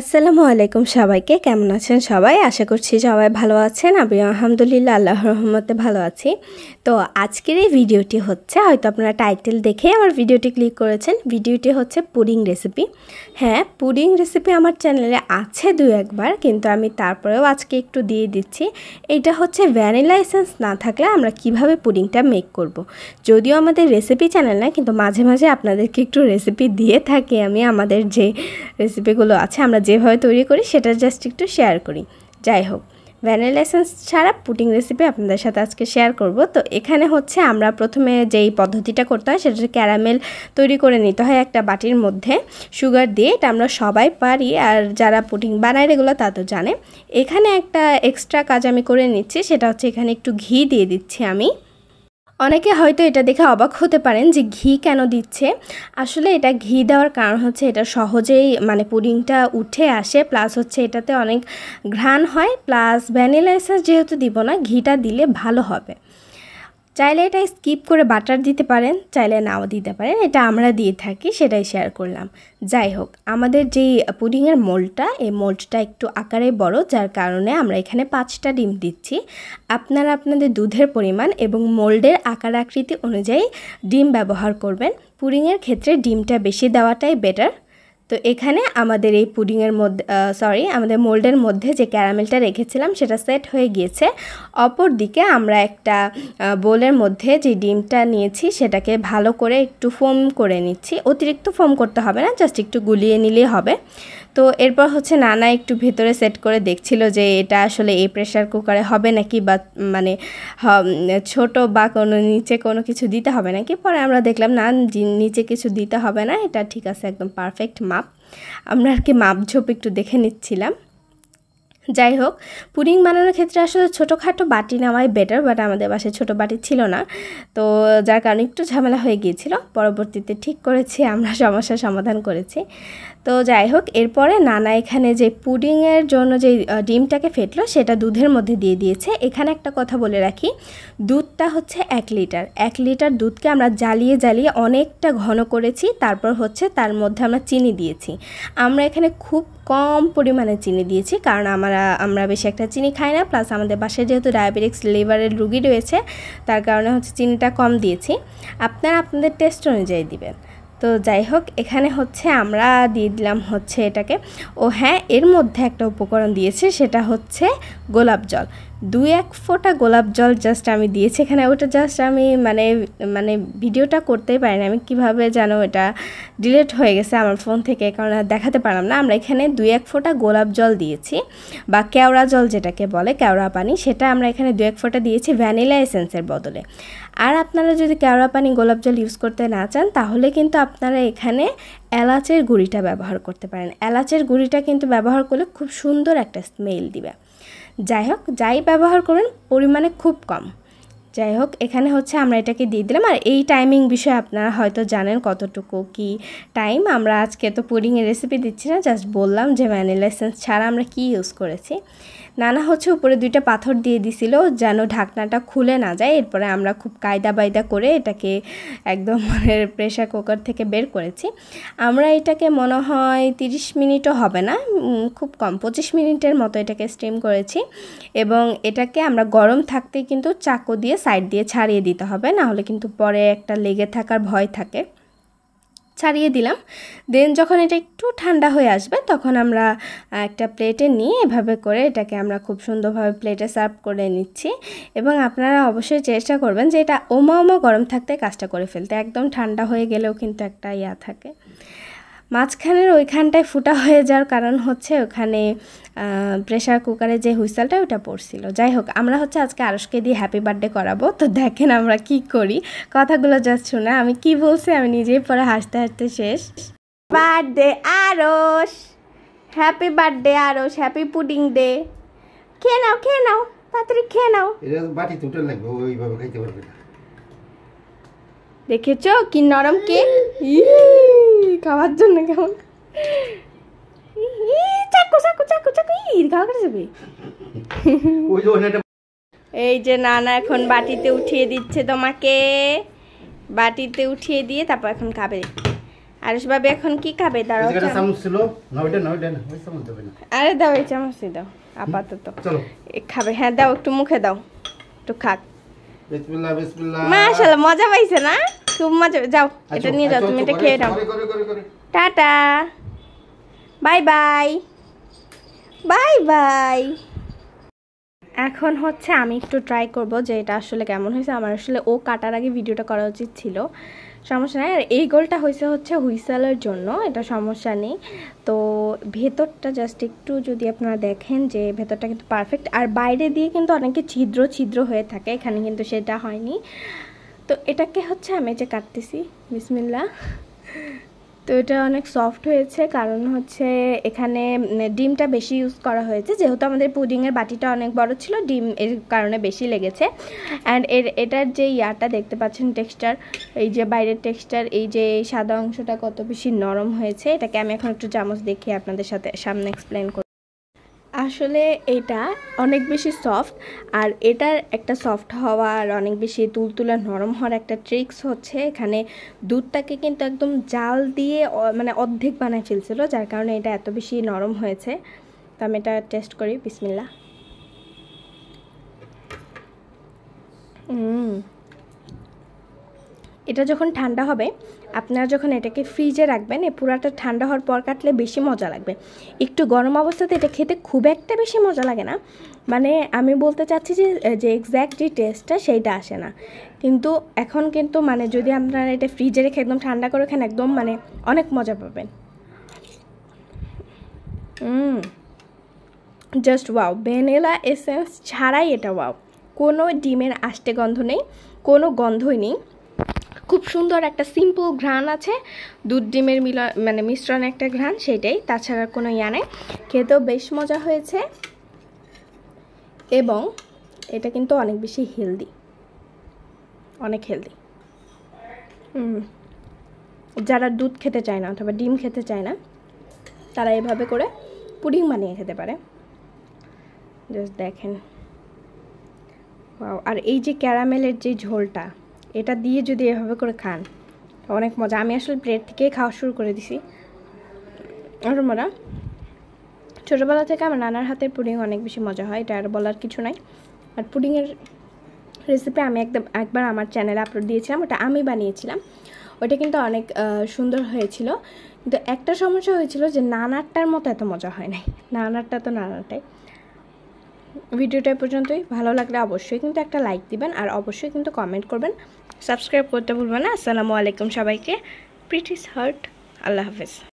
আসসালামু আলাইকুম সবাইকে, কেমন আছেন সবাই? আশা করছি সবাই ভালো আছেন। আমি আলহামদুলিল্লাহ আল্লাহ রহমতে ভালো আছি। তো আজকের এই ভিডিওটি হচ্ছে, হয়তো আপনারা টাইটেল দেখে আমার ভিডিওটি ক্লিক করেছেন, ভিডিওটি হচ্ছে পুডিং রেসিপি। হ্যাঁ পুডিং রেসিপি আমার চ্যানেলে আছে দু একবার, কিন্তু আমি তারপরেও আজকে একটু দিয়ে দিচ্ছি। এটা হচ্ছে ভ্যানিলা এসেন্স, না থাকলে আমরা কীভাবে পুডিংটা মেক করব। যদিও আমাদের রেসিপি চ্যানেল না, কিন্তু মাঝে মাঝে আপনাদেরকে একটু রেসিপি দিয়ে থাকি আমি, আমাদের যে রেসিপিগুলো আছে, আমরা যেভাবে তৈরি করি, সেটা জাস্ট একটু শেয়ার করি। যাই হোক ভ্যানিলা এসেন্স ছাড়া পুটিং রেসিপি আপনাদের সাথে আজকে শেয়ার করব। তো এখানে হচ্ছে আমরা প্রথমে যেই পদ্ধতিটা করতে হয়, সেটা ক্যারামেল তৈরি করে নিতে হয় একটা বাটির মধ্যে। সুগার দিয়ে এটা আমরা সবাই পারি, আর যারা পুটিং বানায় এগুলো তা তো জানে। এখানে একটা এক্সট্রা কাজ আমি করে নিচ্ছি, সেটা হচ্ছে এখানে একটু ঘি দিয়ে দিচ্ছি আমি। অনেকে হয়তো এটা দেখে অবাক হতে পারেন যে ঘি কেন দিচ্ছে। আসলে এটা ঘি দেওয়ার কারণ হচ্ছে এটা সহজেই মানে পুডিংটা উঠে আসে, প্লাস হচ্ছে এটাতে অনেক ঘ্রাণ হয়, প্লাস ভ্যানিলা এসেন্স যেহেতু দিব না, ঘিটা দিলে ভালো হবে। চাইলে এটা স্কিপ করে বাটার দিতে পারেন, চাইলে নাও দিতে পারেন। এটা আমরা দিয়ে থাকি, সেটাই শেয়ার করলাম। যাই হোক, আমাদের যেই পুডিংয়ের মোল্ডটা এই মোল্ডটা একটু আকারে বড়, যার কারণে আমরা এখানে পাঁচটা ডিম দিচ্ছি। আপনারা আপনাদের দুধের পরিমাণ এবং মোল্ডের আকার আকৃতি অনুযায়ী ডিম ব্যবহার করবেন। পুডিংয়ের ক্ষেত্রে ডিমটা বেশি দেওয়াটাই বেটার তো এখানে আমাদের এই পুডিংয়ের মধ্যে সরি আমাদের মোল্ডের মধ্যে যে ক্যারামেলটা রেখেছিলাম সেটা সেট হয়ে গিয়েছে। অপর দিকে আমরা একটা বোলের মধ্যে যে ডিমটা নিয়েছি সেটাকে ভালো করে একটু ফোম করে নিচ্ছি। অতিরিক্ত ফোম করতে হবে না, জাস্ট একটু গুলিয়ে নিলেই হবে। তো এরপর হচ্ছে নানা একটু ভেতরে সেট করে দেখছিল যে এটা আসলে এই প্রেশার কুকারে হবে নাকি বা মানে ছোট বা কোনো নিচে কোনো কিছু দিতে হবে নাকি? পরে আমরা দেখলাম, না নিচে কিছু দিতে হবে না, এটা ঠিক আছে, একদম পারফেক্ট মাপ আমরা আর কি মাপ ঝোপ একটু দেখে নিচ্ছিলাম। যাই হোক, পুডিং বানানোর ক্ষেত্রে আসলে ছোটোখাটো বাটি নেওয়াই বেটার বাট আমাদের বাসায় ছোটো বাটি ছিল না। তো যার কারণে একটু ঝামেলা হয়ে গিয়েছিল। পরবর্তীতে ঠিক করেছি, আমরা সমস্যার সমাধান করেছি। তো যাই হোক, এরপরে নানা এখানে যে পুডিংয়ের জন্য যে ডিমটাকে ফেটলো সেটা দুধের মধ্যে দিয়ে দিয়েছে। এখানে একটা কথা বলে রাখি, দুধটা হচ্ছে এক লিটার। এক লিটার দুধকে আমরা জ্বালিয়ে জ্বালিয়ে অনেকটা ঘন করেছি, তারপর হচ্ছে তার মধ্যে আমরা চিনি দিয়েছি। আমরা এখানে খুব কম পরিমাণে চিনি দিয়েছি, কারণ আমরা আমরা বেশি একটা চিনি খাই না, প্লাস আমাদের বাসায় যেহেতু ডায়াবেটিক্স, লিভারের রুগী রয়েছে, তার কারণে হচ্ছে চিনিটা কম দিয়েছি। আপনারা আপনাদের টেস্ট অনুযায়ী দিবেন। তো যাই হোক, এখানে হচ্ছে আমরা দিয়ে দিলাম হচ্ছে এটাকে। ও হ্যাঁ এর মধ্যে একটা উপকরণ দিয়েছে, সেটা হচ্ছে গোলাপ জল। দুই এক ফোঁটা গোলাপ জল জাস্ট আমি দিয়েছি এখানে। ওটা জাস্ট আমি মানে মানে ভিডিওটা করতেই পারিনি। আমি কীভাবে যেন এটা ডিলেট হয়ে গেছে আমার ফোন থেকে, কারণ দেখাতে পারলাম না। আমরা এখানে দু এক ফোঁটা গোলাপ জল দিয়েছি, বা কেওড়া জল যেটাকে বলে, কেওড়া পানি, সেটা আমরা এখানে দু এক ফোঁটা দিয়েছি, ভ্যানিলা এসেন্সের বদলে। আর আপনারা যদি কেওড়া পানি গোলাপ জল ইউজ করতে না চান, তাহলে কিন্তু আপনারা এখানে এলাচের গুঁড়িটা ব্যবহার করতে পারেন। এলাচের গুঁড়িটা কিন্তু ব্যবহার করলে খুব সুন্দর একটা স্মেল দিবে। যাই হোক, যাই ব্যবহার করেন পরিমাণে খুব কম। যাই হোক, এখানে হচ্ছে আমরা এটাকে দিয়ে দিলাম। আর এই টাইমিং বিষয়ে আপনারা হয়তো জানেন কতটুকু কি টাইম আমরা আজকে তো পুডিংয়ের রেসিপি দিচ্ছি না জাস্ট বললাম যে ভ্যানিলা এসেন্স ছাড়া আমরা কি ইউজ করেছি। নানা হচ্ছে উপরে দুইটা পাথর দিয়ে দিছিল যেন ঢাকনাটা খুলে না যায়। এরপরে আমরা খুব কায়দা বায়দা করে এটাকে একদম মানে প্রেশার কুকার থেকে বের করেছি। আমরা এটাকে মনে হয় তিরিশ মিনিটও হবে না খুব কম, পঁচিশ মিনিটের মতো এটাকে স্টিম করেছি। এবং এটাকে আমরা গরম থাকতেই কিন্তু চাকু দিয়ে সাইড দিয়ে ছাড়িয়ে দিতে হবে না হলে কিন্তু পরে একটা লেগে থাকার ভয় থাকে। ছাড়িয়ে দিলাম। দেন যখন এটা একটু ঠান্ডা হয়ে আসবে, তখন আমরা একটা প্লেটে নিয়ে এভাবে করে এটাকে আমরা খুব সুন্দরভাবে প্লেটে সার্ভ করে নিচ্ছি। এবং আপনারা অবশ্যই চেষ্টা করবেন যে এটা ওমা ওমা গরম থাকতে কাজটা করে ফেলতে। একদম ঠান্ডা হয়ে গেলেও কিন্তু একটা ইয়া থাকে। মাঝখানের ওইখানটায় ফুটা হয়ে যাওয়ার কারণ হচ্ছে ওখানে প্রেশার কুকারে যে হুইসেলটা ওটা পড়ছিল। যাই হোক আমরা হচ্ছে আজকে আরসকে দিয়ে হ্যাপি বার্থডে করাবো। তো দেখেন আমরা কি করি। কথাগুলো জাস্ট শুনে আমি কি বলছি আমি নিজেই পরে হাসতে হাসতে শেষ। বার্থডে আরস হ্যাপি বার্থডে আরস হ্যাপি পুডিং ডে খেয়ে নাও খেয়ে নাও তাড়াতাড়ি খেয়ে নাও। এটা বাটি তুটে লাগবে ওইভাবে খাইতে পারবে না। দেখেছ কি নরম কেক খাওয়ার জন্য কেমন? চাকু চাকু চাকু চাকু ইর খাওয়া করে যাবে। এই যে নানা এখন বাটিতে উঠিয়ে দিচ্ছে তোমাকে। বাটিতে উঠিয়ে দিয়ে তারপর এখন খাবে। আরস ভাবি এখন কি খাবে? দাঁড়াও চামচ ছিল। না ওইটা না ওইটা না ওই চামচ দেবে না। আরে দাও এই চামচই দাও আপাতত। চলো। এ খাবে। হ্যাঁ দাও একটু মুখে দাও। একটু খাক। বিসমিল্লাহ বিসমিল্লাহ। মাশাআল্লাহ মজা পাইছে না? খুব মজা যাও এটা আচ্ছা, নিয়ে যাও আচ্ছা, তুমি আচ্ছা, এটা খেয়ে নাও। Tata. Bye bye. Bye bye. এখন হচ্ছে আমি একটু ট্রাই করব যে এটা আসলে কেমন হয়েছে। আমার আসলে ও কাটার আগে ভিডিওটা করা উচিত ছিল। সমস্যা নেই। আর এই গোলটা হয়েছে হচ্ছে হুইসেলের জন্য এটা সমস্যা নেই। তো ভেতরটা জাস্ট একটু যদি আপনারা দেখেন যে ভেতরটা কিন্তু পারফেক্ট আর বাইরে দিয়ে কিন্তু অনেকে ছিদ্র ছিদ্র হয়ে থাকে। এখানে কিন্তু সেটা হয়নি। তো এটাকে হচ্ছে আমি যে কাটতেছি বিসমিল্লা তো এটা অনেক সফট হয়েছে, কারণ হচ্ছে এখানে ডিমটা বেশি ইউজ করা হয়েছে। যেহেতু আমাদের পুডিংয়ের বাটিটা অনেক বড় ছিল, ডিম এর কারণে বেশি লেগেছে। অ্যান্ড এর, এটার যে ইয়াটা দেখতে পাচ্ছেন টেক্সচার এই যে বাইরের টেক্সচার এই যে সাদা অংশটা কত বেশি নরম হয়েছে, এটাকে আমি এখন একটু চামচ দেখিয়ে আপনাদের সাথে সামনে এক্সপ্লেন আসলে এটা অনেক বেশি সফট আর এটার একটা সফট হওয়া আর অনেক বেশি তুলতুলা নরম হওয়ার একটা ট্রিক্স হচ্ছে এখানে দুধটাকে কিন্তু একদম জাল দিয়ে মানে অর্ধেক বানায় ফেলছিল, যার কারণে এটা এত বেশি নরম হয়েছে। তো আমি এটা টেস্ট করি বিসমিল্লা হুম এটা যখন ঠান্ডা হবে, আপনারা যখন এটাকে ফ্রিজে রাখবেন, এই পুরাটা ঠান্ডা হওয়ার পর কাটলে বেশি মজা লাগবে। একটু গরম অবস্থাতে এটা খেতে খুব একটা বেশি মজা লাগে না। মানে আমি বলতে চাচ্ছি যে যে এক্স্যাক্ট যে টেস্টটা সেইটা আসে না। কিন্তু এখন কিন্তু মানে যদি আপনারা এটা ফ্রিজে রেখে একদম ঠান্ডা করে খান, একদম মানে অনেক মজা পাবেন। জাস্ট ওয়াও ভ্যানিলা এসেন্স ছাড়াই এটা ওয়াও কোনো ডিমের আষ্টে গন্ধ নেই, কোনো গন্ধই নেই। সুন্দর একটা সিম্পল ঘ্রাণ আছে। দুধ ডিমের মিল মানে মিশ্রণ একটা ঘ্রাণ সেটাই তাছাড়া কোনো ইয়া নেই। খেতেও বেশ মজা হয়েছে। এবং এটা কিন্তু অনেক বেশি হেলদি অনেক হেলদি যারা দুধ খেতে চায় না অথবা ডিম খেতে চায় না, তারা এভাবে করে পুডিং বানিয়ে খেতে পারে। জাস্ট দেখেন। আর এই যে ক্যারামেলের যে ঝোলটা এটা দিয়ে যদি এভাবে করে খান, অনেক মজা। আমি আসলে প্লেট থেকেই খাওয়া শুরু করে দিছি। আর মজা ছোটোবেলা থেকে আমার নানার হাতের পুডিং অনেক বেশি মজা হয়, এটা আর বলার কিছু নাই। আর পুডিংয়ের রেসিপি আমি একদম একবার আমার চ্যানেলে আপলোড দিয়েছিলাম, ওটা আমি বানিয়েছিলাম। ওটা কিন্তু অনেক সুন্দর হয়েছিল। কিন্তু একটা সমস্যা হয়েছিল যে নানারটার মতো এত মজা হয় নাই। নানারটা তো নানারটাই। ভিডিওটা পর্যন্তই। ভালো লাগলে অবশ্যই কিন্তু একটা লাইক দিবেন আর অবশ্যই কিন্তু কমেন্ট করবেন। সাবস্ক্রাইব করতে ভুলবেন না। আসসালামু আলাইকুম সবাইকে। প্রিটিস হার্ট আল্লাহ হাফেজ।